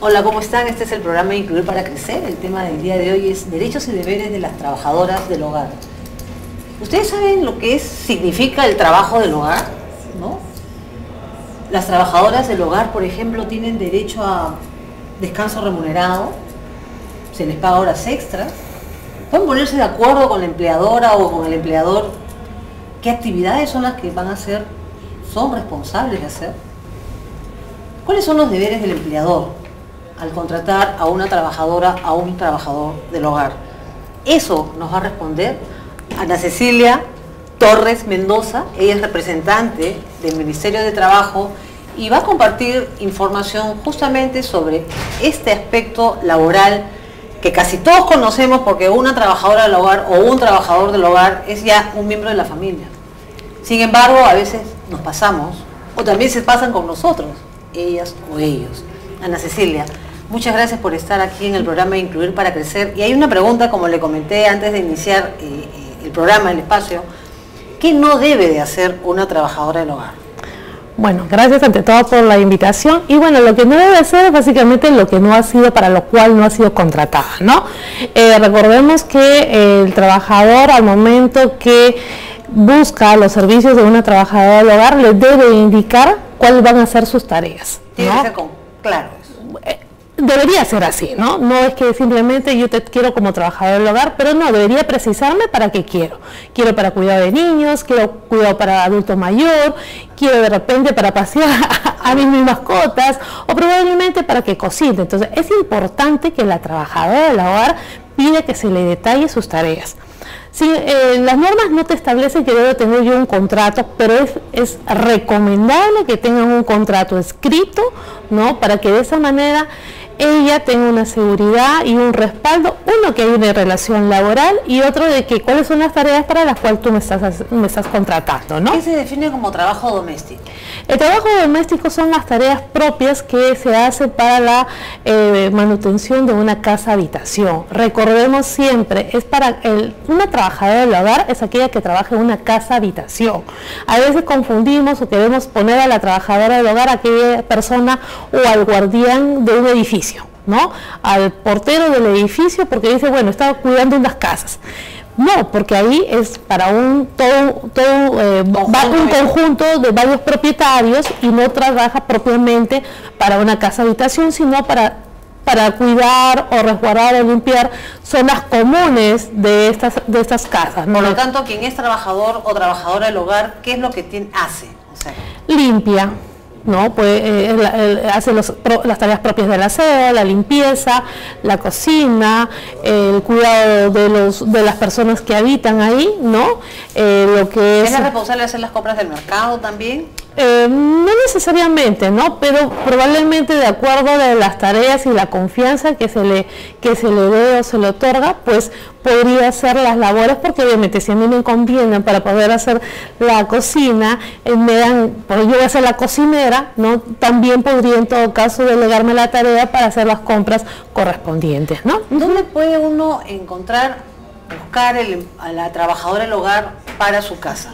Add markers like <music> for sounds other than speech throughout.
Hola, ¿cómo están? Este es el programa Incluir para Crecer. El tema del día de hoy es derechos y deberes de las trabajadoras del hogar. ¿Ustedes saben lo que significa el trabajo del hogar? ¿No? Las trabajadoras del hogar, por ejemplo, tienen derecho a descanso remunerado, se les paga horas extras, pueden ponerse de acuerdo con la empleadora o con el empleador qué actividades son las que van a hacer, son responsables de hacer. ¿Cuáles son los deberes del empleador al contratar a una trabajadora, a un trabajador del hogar? Eso nos va a responder Ana Cecilia Torres Mendoza, ella es representante del Ministerio de Trabajo y va a compartir información justamente sobre este aspecto laboral que casi todos conocemos porque una trabajadora del hogar o un trabajador del hogar es ya un miembro de la familia. Sin embargo, a veces nos pasamos o también se pasan con nosotros, ellas o ellos. Ana Cecilia, muchas gracias por estar aquí en el programa Incluir para Crecer. Y hay una pregunta, como le comenté antes de iniciar eh, eh, el programa, el espacio, ¿qué no debe de hacer una trabajadora del hogar? Bueno, gracias ante todo por la invitación. Y bueno, lo que no debe ser es básicamente lo que no ha sido, para lo cual no ha sido contratada, ¿no? Eh, recordemos que el trabajador al momento que busca los servicios de una trabajadora del hogar le debe indicar cuáles van a ser sus tareas. Tiene que ser con, claro. Eh, debería ser así, ¿no? No es que simplemente yo te quiero como trabajador del hogar, pero no, debería precisarme para qué quiero. Quiero para cuidado de niños, quiero cuidado para adulto mayor, quiero de repente para pasear <laughs> a mis, mascotas o probablemente para que cocine. Entonces es importante que la trabajadora del hogar pida que se le detalle sus tareas. Sí, eh, las normas no te establecen que debe tener yo un contrato, pero es, es recomendable que tengan un contrato escrito, ¿no? Para que de esa manera ella tenga una seguridad y un respaldo, uno que hay una relación laboral y otro de que cuáles son las tareas para las cuales tú me estás, me estás contratando, ¿no? ¿Qué se define como trabajo doméstico? El trabajo doméstico son las tareas propias que se hacen para la eh, manutención de una casa habitación. Recordemos siempre, es para el, una trabajadora del hogar es aquella que trabaja en una casa habitación. A veces confundimos o queremos poner a la trabajadora del hogar a aquella persona o al guardián de un edificio. ¿No? al portero del edificio porque dice, bueno, estaba cuidando unas casas. No, porque ahí es para un todo, todo eh, un conjunto de varios propietarios y no trabaja propiamente para una casa habitación, sino para para cuidar o resguardar o limpiar zonas comunes de estas de estas casas. Por lo tanto, quien es trabajador o trabajadora del hogar, ¿qué es lo que tiene, hace? Limpia, ¿no? Pues eh, hace las tareas propias de la aseo, la limpieza, la cocina, el cuidado de los de las personas que habitan ahí, ¿no? Eh, lo que es, ¿Es responsable de hacer las compras del mercado también? Eh, no necesariamente, ¿no? Pero probablemente de acuerdo de las tareas y la confianza que se le que se le dé o se le otorga, pues podría hacer las labores porque obviamente si a mí me conviene para poder hacer la cocina, eh, me dan, pues yo voy a ser la cocinera, ¿no? También podría en todo caso delegarme la tarea para hacer las compras correspondientes, ¿no? ¿Dónde puede uno encontrar, buscar a la trabajadora del hogar para su casa?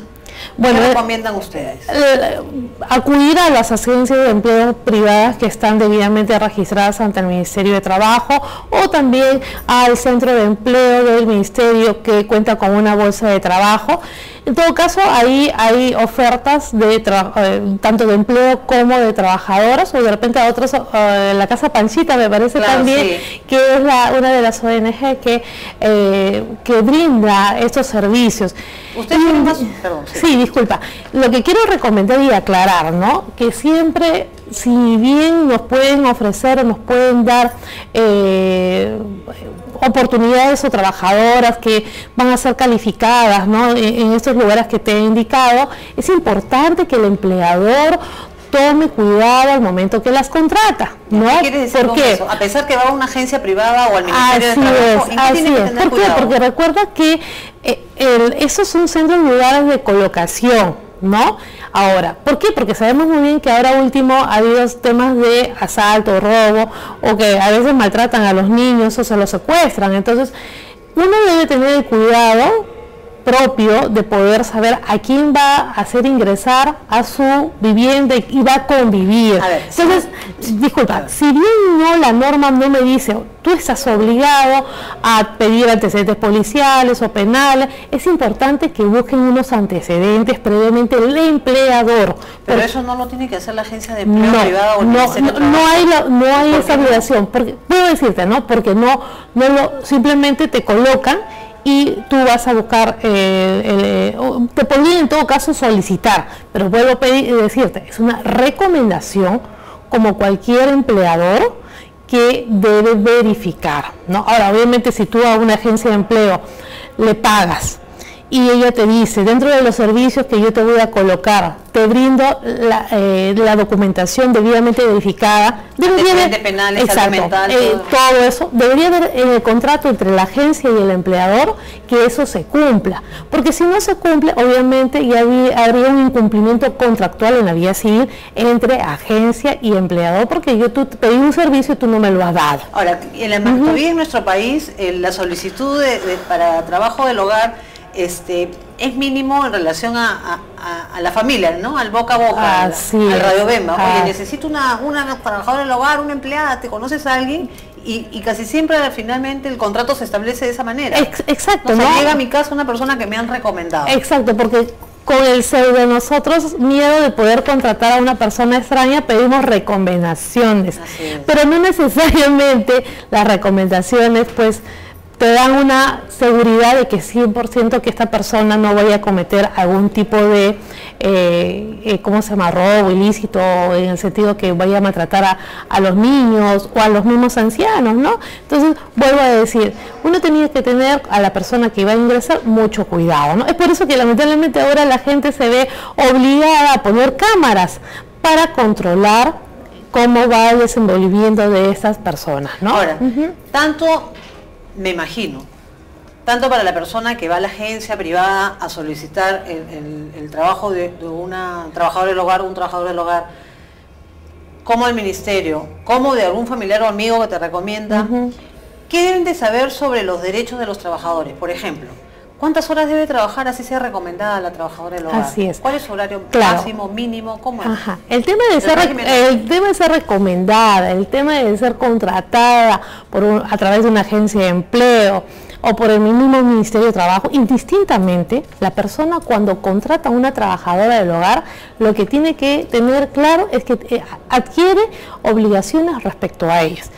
Bueno, ¿Qué recomiendan ustedes? Eh, acudir a las agencias de empleo privadas que están debidamente registradas ante el Ministerio de Trabajo o también al centro de empleo del Ministerio que cuenta con una bolsa de trabajo. En todo caso, ahí hay ofertas de eh, tanto de empleo como de trabajadoras o de repente a otros, eh, la Casa Panchita me parece también, que es una de las ONG que, que brinda estos servicios. ¿Usted Perdón, sí. Disculpa. Lo que quiero recomendar y aclarar, ¿no? Que siempre, si bien nos pueden ofrecer o nos pueden dar eh, oportunidades o trabajadoras que van a ser calificadas ¿no? en, estos lugares que te he indicado, es importante que el empleador tome cuidado al momento que las contrata. ¿no? ¿Qué decir ¿Por qué? A pesar que va a una agencia privada o al Ministerio así de Trabajo, es, así es. ¿Por qué? Porque recuerda que eh, esos son centros lugares de colocación, ¿no? Ahora, ¿por qué? Porque sabemos muy bien que ahora último ha habido temas de asalto, robo, o que a veces maltratan a los niños o se los secuestran. Entonces, uno debe tener el cuidado propio de poder saber a quién va a hacer ingresar a su vivienda y va a convivir. Entonces, disculpa, si bien no la norma no me dice, tú estás obligado a pedir antecedentes policiales o penales, es importante que busquen unos antecedentes previamente el empleador. Pero eso no lo tiene que hacer la agencia de empleo privada o el no, no, no, hay no hay esa obligación, porque puedo decirte, ¿no? Porque no no lo simplemente te colocan y tú vas a buscar, eh, eh, te podrían en todo caso solicitar, pero a pedir, decirte, es una recomendación como cualquier empleador que debe verificar. ¿no? Ahora, obviamente si tú a una agencia de empleo le pagas y ella te dice, dentro de los servicios que yo te voy a colocar, te brindo la, eh, documentación debidamente verificada. Debería de penales, eh, todo. eso. Debería haber en el contrato entre la agencia y el empleador que eso se cumpla. Porque si no se cumple, obviamente ya habría un incumplimiento contractual en la vía civil entre agencia y empleador, porque yo tú pedí un servicio y tú no me lo has dado. Ahora, en, la, en nuestro país, la solicitud para trabajo del hogar este, es mínimo en relación a, la familia, ¿no? Al boca a boca, al, radio Bemba. Oye, necesito una, una trabajadora del hogar, una empleada, ¿te conoces a alguien? Y, casi siempre finalmente el contrato se establece de esa manera. exacto. ¿no? llega a mi casa una persona que me han recomendado. Exacto, porque con el ser de nosotros, miedo de poder contratar a una persona extraña, pedimos recomendaciones. Pero no necesariamente las recomendaciones, pues te dan una seguridad de que 100% que esta persona no vaya a cometer algún tipo de, eh, eh, ¿cómo se llama?, robo ilícito, en el sentido que vaya a maltratar a, a, los niños o a los mismos ancianos, ¿no? Entonces, vuelvo a decir, uno tenía que tener a la persona que iba a ingresar mucho cuidado, ¿no? Es por eso que lamentablemente ahora la gente se ve obligada a poner cámaras para controlar cómo va el desenvolvimiento de estas personas, ¿no? Ahora, tanto me imagino, tanto para la persona que va a la agencia privada a solicitar el, trabajo de, una trabajadora del hogar un trabajador del hogar, como el ministerio, como de algún familiar o amigo que te recomienda, ¿qué deben de saber sobre los derechos de los trabajadores? Por ejemplo, ¿Cuántas horas debe trabajar así sea recomendada la trabajadora del hogar? Así es. ¿Cuál es su horario máximo, mínimo? ¿Cómo es? El tema de ser, el tema de ser recomendada, el tema de ser contratada por a través de una agencia de empleo o por el mismo Ministerio de Trabajo, indistintamente, la persona cuando contrata a una trabajadora del hogar, lo que tiene que tener claro es que eh, adquiere obligaciones respecto a ellas.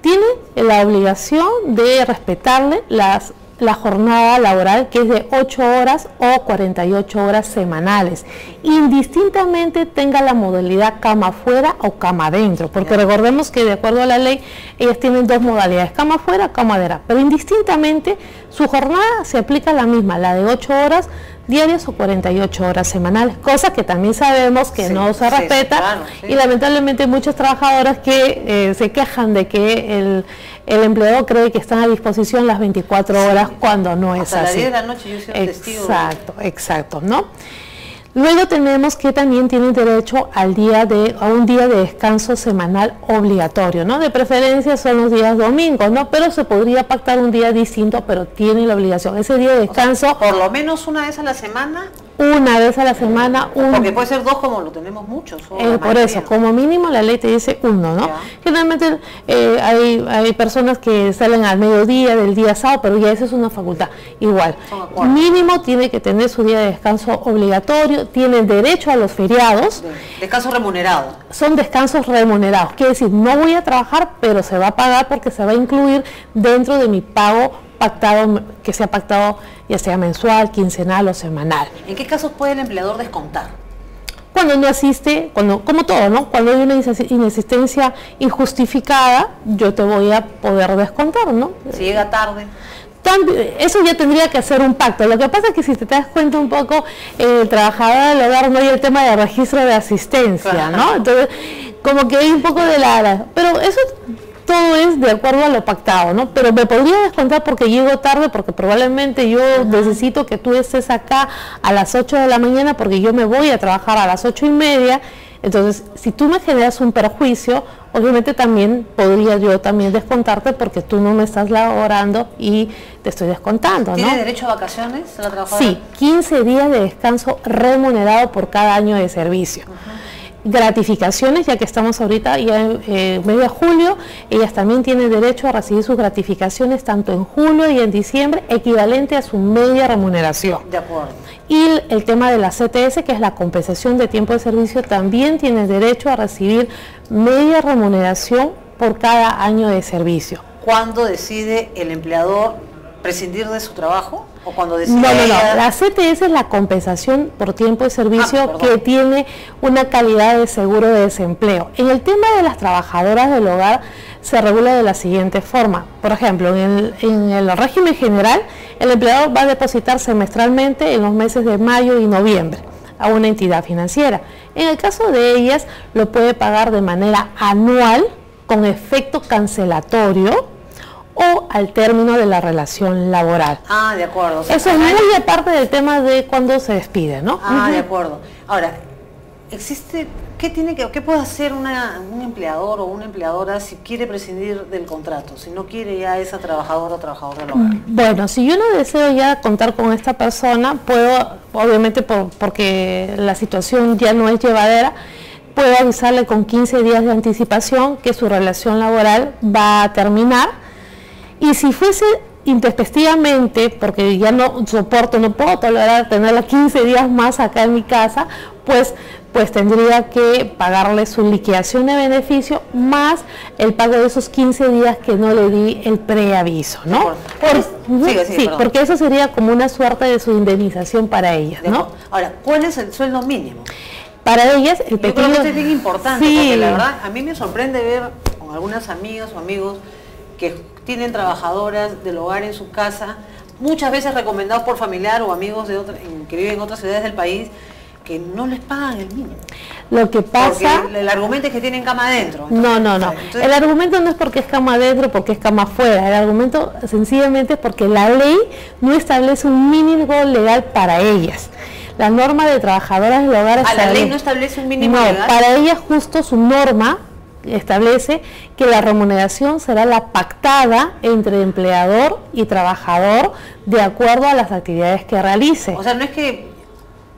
Tiene la obligación de respetarle las la jornada laboral que es de 8 horas o 48 horas semanales, indistintamente tenga la modalidad cama afuera o cama adentro, porque recordemos que de acuerdo a la ley ellas tienen dos modalidades, cama afuera, cama adentro, pero indistintamente su jornada se aplica la misma, la de 8 horas diarias o 48 horas semanales, cosa que también sabemos que no se respeta y lamentablemente muchas trabajadoras que eh, se quejan de que el, el, empleador cree que están a disposición las 24 horas cuando no es así. de la noche yo soy Exacto, exacto, ¿no? Luego tenemos que también tienen derecho al día de, a un día de descanso semanal obligatorio, ¿no? De preferencia son los días domingos, ¿no? Pero se podría pactar un día distinto, pero tienen la obligación. Ese día de descanso... por lo menos una vez a la semana una vez a la semana. Uno. Porque puede ser dos como lo tenemos muchos. Eh, por eso, como mínimo la ley te dice uno, ¿no? Generalmente eh, hay, hay personas que salen al mediodía del día sábado, pero ya esa es una facultad. Igual, mínimo tiene que tener su día de descanso obligatorio, tienen derecho a los feriados. descanso remunerado. Son descansos remunerados, quiere decir, no voy a trabajar, pero se va a pagar porque se va a incluir dentro de mi pago pactado, que sea pactado ya sea mensual, quincenal o semanal. ¿En qué casos puede el empleador descontar? Cuando no asiste, cuando, como todo, ¿no? Cuando hay una inexistencia injustificada, yo te voy a poder descontar, ¿no? Si llega tarde. Eso ya tendría que hacer un pacto. Lo que pasa es que si te das cuenta un poco, el trabajador del hogar no hay el tema de registro de asistencia, ¿no? Entonces, como que hay un poco de la... Pero eso todo es de acuerdo a lo pactado, ¿no? Pero me podría descontar porque llego tarde, porque probablemente yo necesito que tú estés acá a las 8 de la mañana porque yo me voy a trabajar a las ocho y media. Entonces, si tú me generas un perjuicio, obviamente también podría yo también descontarte porque tú no me estás laborando y te estoy descontando. ¿Tiene derecho a vacaciones la trabajadora? Sí, 15 días de descanso remunerado por cada año de servicio gratificaciones, ya que estamos ahorita ya en eh, medio de julio, ellas también tienen derecho a recibir sus gratificaciones tanto en julio y en diciembre, equivalente a su media remuneración. De acuerdo. Y el, tema de la CTS, que es la compensación de tiempo de servicio, también tiene derecho a recibir media remuneración por cada año de servicio. ¿Cuándo decide el empleador prescindir de su trabajo? ¿O cuando decide no, no, no. La CTS es la compensación por tiempo de servicio ah, que tiene una calidad de seguro de desempleo. En el tema de las trabajadoras del hogar se regula de la siguiente forma. Por ejemplo, en el, régimen general, el empleador va a depositar semestralmente en los meses de mayo y noviembre a una entidad financiera. En el caso de ellas, lo puede pagar de manera anual con efecto cancelatorio o al término de la relación laboral. Ah, de acuerdo. Eso es muy aparte del tema de cuando se despide, ¿no? Ah, de acuerdo. Ahora, existe, ¿qué tiene que, qué puede hacer un empleador o una empleadora si quiere prescindir del contrato, si no quiere ya esa trabajadora o trabajador del hogar? Mm, bueno, si yo no deseo ya contar con esta persona, puedo, obviamente porque la situación ya no es llevadera, puedo avisarle con 15 días de anticipación que su relación laboral va a terminar y si fuese intempestivamente, porque ya no soporto, no puedo tolerar tenerla 15 días más acá en mi casa, pues, pues tendría que pagarle su liquidación de beneficio más el pago de esos 15 días que no le di el preaviso, ¿no? sí, porque eso sería como una suerte de su indemnización para ellas, ¿no? Ahora, ¿cuál es el sueldo mínimo? Para ellas, el pequeño... Yo creo que es bien importante, porque la verdad, a mí me sorprende ver con algunas amigas o amigos que tienen trabajadoras del hogar en su casa, muchas veces recomendados por familiar o amigos de otra, que viven en otras ciudades del país, que no les pagan el mínimo. Lo que pasa... el, argumento es que tienen cama adentro. no, no, no. el argumento no es porque es cama adentro, porque es cama afuera. El argumento sencillamente es porque la ley no establece un mínimo legal para ellas. La norma de trabajadoras del hogar... ¿A la ley no establece un mínimo no, para ellas justo su norma establece que la remuneración será la pactada entre empleador y trabajador de acuerdo a las actividades que realice. O sea, no es que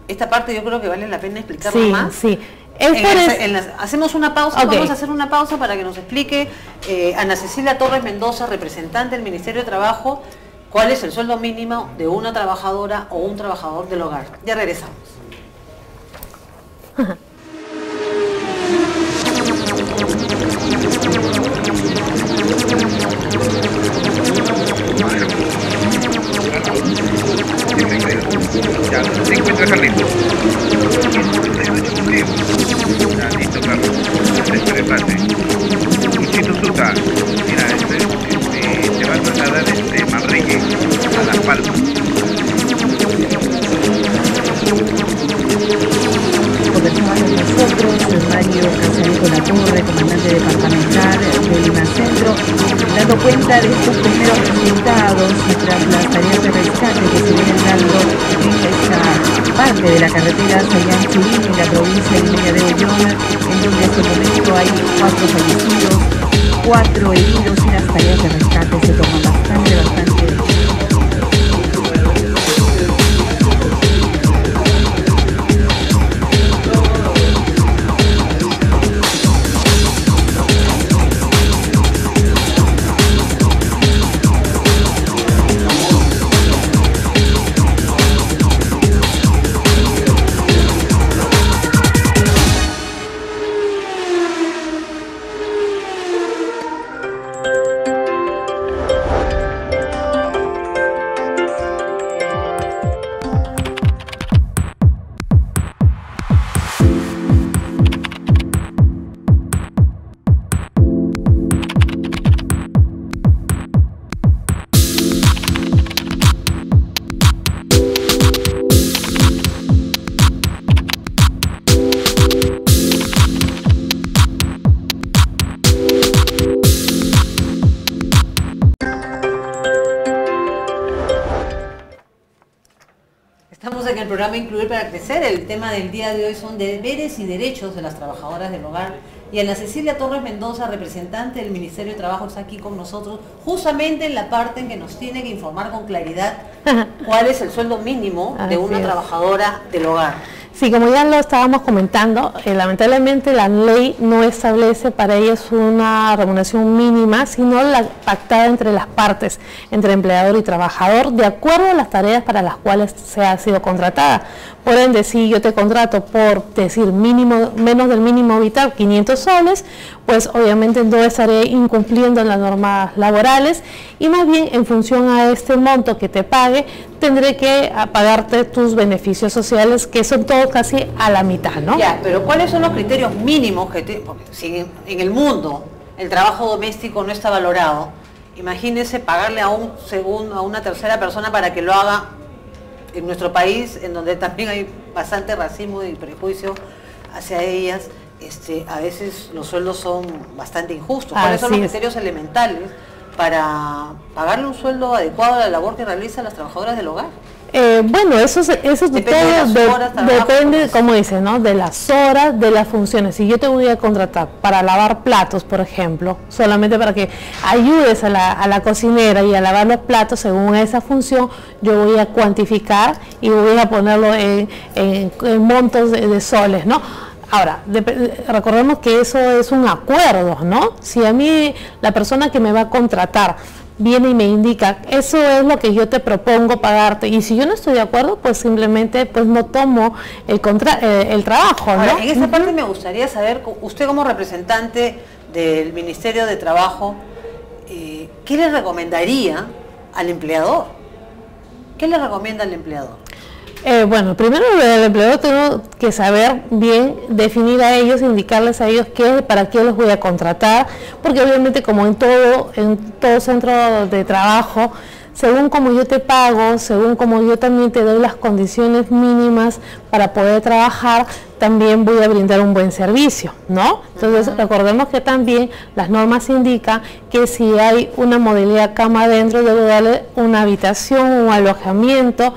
esta parte yo creo que vale la pena explicarlo más. Sí, hacemos una pausa, vamos a hacer una pausa para que nos explique eh, Ana Cecilia Torres Mendoza, representante del Ministerio de Trabajo, cuál es el sueldo mínimo de una trabajadora o un trabajador del hogar. Ya regresamos. <laughs> parte de la carretera Sayán Churín, en la provincia Línea de Ollón, en donde hasta el momento hay cuatro fallecidos, cuatro heridos y las tareas de rescate se toman bastante, bastante programa Incluir para Crecer. El tema del día de hoy son deberes y derechos de las trabajadoras del hogar. Y Ana Cecilia Torres Mendoza, representante del Ministerio de Trabajo, está aquí con nosotros, justamente en la parte en que nos tiene que informar con claridad <laughs> cuál es el sueldo mínimo de una trabajadora del hogar. Sí, como ya lo estábamos comentando, eh, lamentablemente la ley no establece para ellos una remuneración mínima, sino la pactada entre las partes, entre empleador y trabajador, de acuerdo a las tareas para las cuales se ha sido contratada. Por ende, si yo te contrato por decir mínimo, menos del mínimo vital, 500 soles, pues obviamente no estaré incumpliendo las normas laborales y más bien en función a este monto que te pague, tendré que pagarte tus beneficios sociales, que son todos casi a la mitad, ¿no? Ya, pero ¿cuáles son los criterios mínimos que te, porque si en el mundo el trabajo doméstico no está valorado, imagínese pagarle a un segundo, a una tercera persona para que lo haga en nuestro país, en donde también hay bastante racismo y prejuicio hacia ellas, este, a veces los sueldos son bastante injustos. ¿Cuáles son los criterios elementales para pagarle un sueldo adecuado a la labor que realizan las trabajadoras del hogar? Eh, bueno, eso, eso depende, depende como dice, ¿no? De las horas, de las funciones. Si yo te voy a contratar para lavar platos, por ejemplo, solamente para que ayudes a la, a la cocinera y a lavar los platos según esa función, yo voy a cuantificar y voy a ponerlo en, montos de, soles, ¿no? Ahora, recordemos que eso es un acuerdo, ¿no? Si a mí la persona que me va a contratar viene y me indica, eso es lo que yo te propongo pagarte. Y si yo no estoy de acuerdo, pues simplemente pues no tomo el, contra eh, el trabajo. ¿no? en esta parte me gustaría saber, usted como representante del Ministerio de Trabajo, eh, ¿qué le recomendaría al empleador? ¿Qué le recomienda al empleador? Eh, bueno, primero el empleador tengo que saber bien definir a ellos, indicarles a ellos qué, para qué los voy a contratar, porque obviamente como en todo, en todo centro de trabajo, según como yo te pago, según como yo también te doy las condiciones mínimas para poder trabajar, también voy a brindar un buen servicio, ¿no? Entonces recordemos que también las normas indican que si hay una modalidad cama adentro, debo darle una habitación, un alojamiento,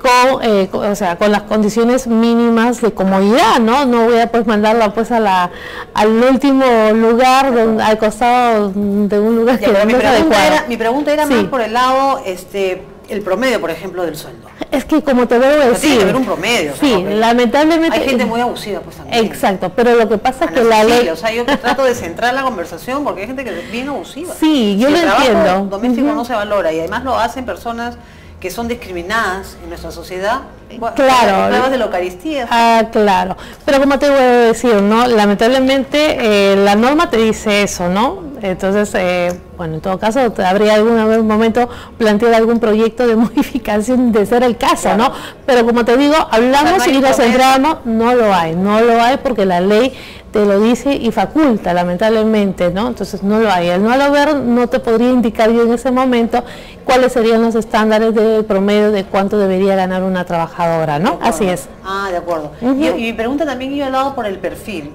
con, eh, o sea, con las condiciones mínimas de comodidad, ¿no? No voy a pues mandarla pues a la, al último lugar, donde, al costado de un lugar que no mi, pregunta era, mi pregunta era más por el lado, este, el promedio, por ejemplo, del sueldo. Es que como te debo decir... Tiene que haber un promedio. Sí, lamentablemente... Hay gente muy abusiva, pues también. Exacto, pero lo que pasa es que la ley... O sea, yo trato de centrar la conversación porque hay gente que es bien abusiva. Sí, yo lo el entiendo. doméstico no se valora y además lo hacen personas que son discriminadas en nuestra sociedad. Claro. Pruebas de la Eucaristía. Ah, claro. Pero como te voy a decir, ¿no? Lamentablemente eh, la norma te dice eso, ¿no? Entonces, eh, bueno, en todo caso, habría algún momento plantear algún proyecto de <laughs> modificación de ser el caso, ¿no? Pero como te digo, hablamos y nos centramos, no lo hay, no lo hay porque la ley te lo dice y faculta, lamentablemente, ¿no? Entonces no lo hay. El no haber no te podría indicar yo en ese momento cuáles serían los estándares de promedio de cuánto debería ganar una trabajadora, ¿no? Así es. Ah, de acuerdo. y, mi pregunta también iba al lado por el perfil,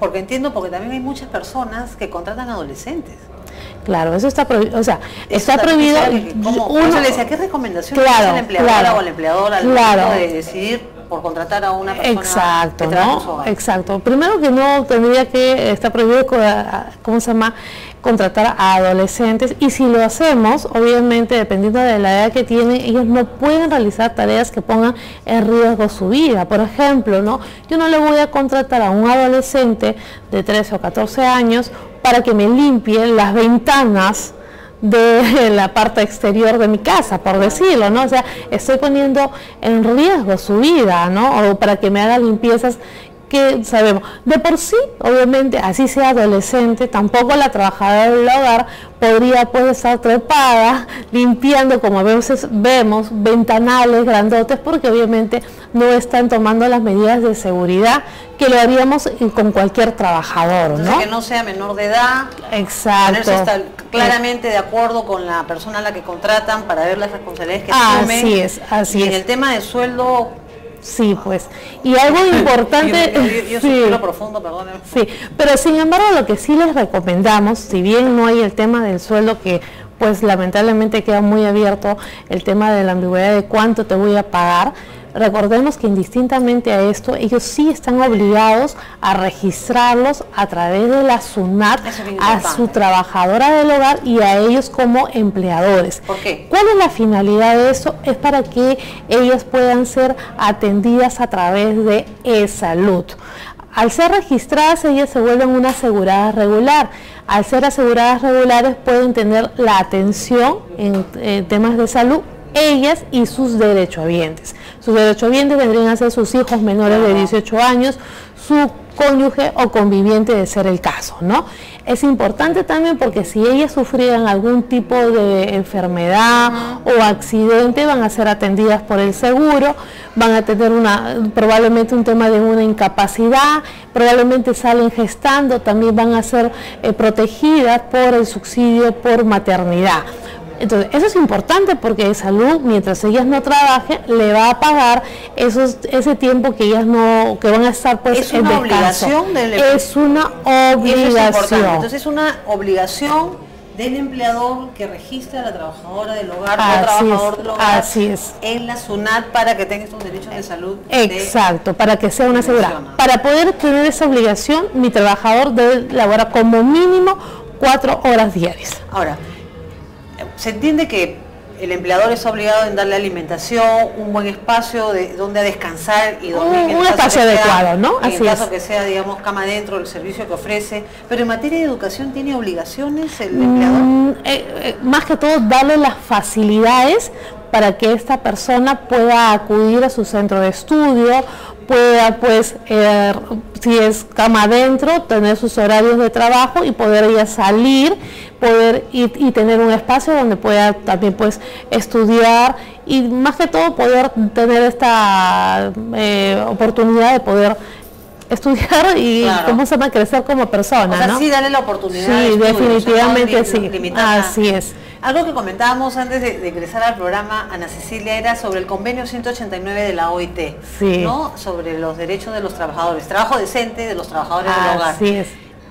porque entiendo, porque también hay muchas personas que contratan adolescentes. Claro, eso está prohibido, o sea, está, prohibido. uno, le decía, ¿qué recomendación claro, la empleadora o el empleador al claro. de decidir por contratar a una persona exacto no exacto. Primero que no tendría que está prohibido cómo se llama contratar a adolescentes. Y si lo hacemos obviamente dependiendo de la edad que tienen ellos no pueden realizar tareas que pongan en riesgo su vida. Por ejemplo no yo no le voy a contratar a un adolescente de 13 o 14 años para que me limpie las ventanas de <laughs> la parte exterior de mi casa, por decirlo, ¿no? O sea, estoy poniendo en riesgo su vida, ¿no? O para que me haga limpiezas que sabemos, de por sí, obviamente, así sea adolescente, tampoco la trabajadora del hogar podría pues estar trepada, limpiando, como a veces vemos, ventanales grandotes, porque obviamente no están tomando las medidas de seguridad que lo haríamos con cualquier trabajador, ¿no? que no sea menor de edad. Exacto. Estar claramente de acuerdo con la persona a la que contratan para ver las responsabilidades que asumen. Así es, así y es. en el tema de sueldo, Sí, pues. Y algo importante... yo, <laughs> sí, profundo, Sí, pero sin embargo lo que sí les recomendamos, si bien no hay el tema del sueldo que pues lamentablemente queda muy abierto el tema de la ambigüedad de cuánto te voy a pagar. Recordemos que indistintamente a esto, ellos sí están obligados a registrarlos a través de la SUNAT a su trabajadora del hogar y a ellos como empleadores. ¿Por qué? ¿Cuál es la finalidad de eso? Es para que ellas puedan ser atendidas a través de e-salud. Al ser registradas, ellas se vuelven una asegurada regular. Al ser aseguradas regulares, pueden tener la atención en eh, temas de salud ellas y sus derechohabientes. Sus derechohabientes vendrían a ser sus hijos menores de 18 años, su cónyuge o conviviente de ser el caso, ¿no? Es importante también porque si ellas sufrieran algún tipo de enfermedad o accidente, van a ser atendidas por el seguro, van a tener una, probablemente un tema de una incapacidad, probablemente salen gestando, también van a ser eh, protegidas por el subsidio por maternidad. Entonces, eso es importante porque salud, mientras ellas no trabajen, le va a pagar esos, ese tiempo que ellas no, que van a estar pues es una obligación del Es una obligación. Entonces es una obligación del empleador que registra a la trabajadora del hogar o trabajador del hogar así es. en la SUNAT para que tenga estos derechos de salud. Exacto, para que sea una seguridad. Para poder tener esa obligación, mi trabajador debe laborar como mínimo cuatro horas diarias. Ahora, se entiende que el empleador es obligado en darle alimentación, un buen espacio de donde descansar y dormir. Un, espacio adecuado, ¿no? Así en caso que sea, digamos, cama dentro, el servicio que ofrece. Pero en materia de educación, ¿tiene obligaciones el empleador? Mm, eh, eh, más que todo, darle las facilidades para que esta persona pueda acudir a su centro de estudio, pueda pues, eh, si es cama adentro, tener sus horarios de trabajo y poder ella salir, poder ir y tener un espacio donde pueda también pues estudiar y más que todo poder tener esta eh, oportunidad de poder estudiar y cómo se va a crecer como persona. O sea, sí, darle la oportunidad. Sí, definitivamente sí. Así es. Algo que comentábamos antes de, ingresar al programa, Ana Cecilia, era sobre el convenio 189 de la OIT, ¿no? Sobre los derechos de los trabajadores, trabajo decente de los trabajadores del hogar. Así es.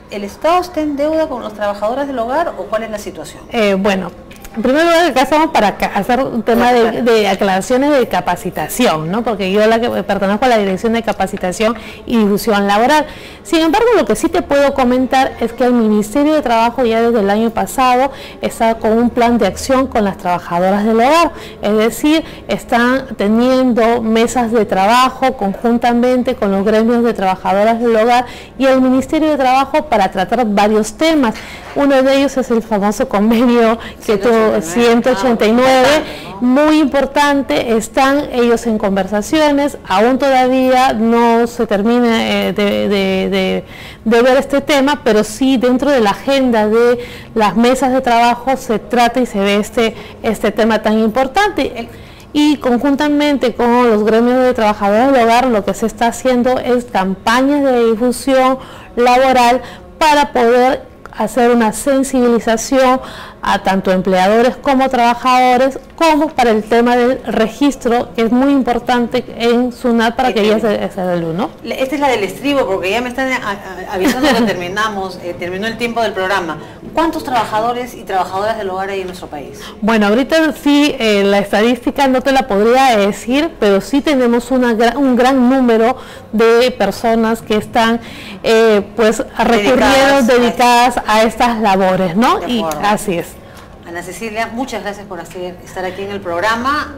¿El Estado está en deuda con los trabajadores del hogar o cuál es la situación? Eh, bueno, en primer lugar, acá estamos para hacer un tema de, aclaraciones de capacitación, ¿no? porque yo la que pertenezco a la Dirección de Capacitación y Difusión Laboral. Sin embargo, lo que sí te puedo comentar es que el Ministerio de Trabajo ya desde el año pasado está con un plan de acción con las trabajadoras del hogar, es decir, están teniendo mesas de trabajo conjuntamente con los gremios de trabajadoras del hogar y el Ministerio de Trabajo para tratar varios temas. Uno de ellos es el famoso convenio que tú 189, muy importante, están ellos en conversaciones, aún todavía no se termina eh, de, ver este tema, pero sí dentro de la agenda de las mesas de trabajo se trata y se ve este, este tema tan importante. Y conjuntamente con los gremios de trabajadores del hogar, lo que se está haciendo es campañas de difusión laboral para poder hacer una sensibilización a tanto empleadores como trabajadores, como para el tema del registro, que es muy importante en SUNAT para que ella se, se luz, ¿no? Esta es la del estribo, porque ya me están avisando que <laughs> terminamos, eh, terminó el tiempo del programa. ¿Cuántos trabajadores y trabajadoras del hogar hay en nuestro país? Bueno, ahorita sí, eh, la estadística no te la podría decir, pero sí tenemos una, un gran número de personas que están eh, pues recurriendo, dedicadas a estas labores, ¿no? Y así es. Ana Cecilia, muchas gracias por estar aquí en el programa.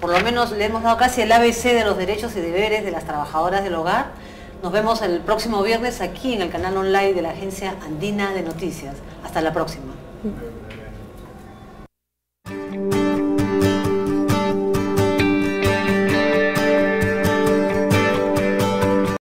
Por lo menos le hemos dado casi el ABC de los derechos y deberes de las trabajadoras del hogar. Nos vemos el próximo viernes aquí en el canal online de la Agencia Andina de Noticias. Hasta la próxima.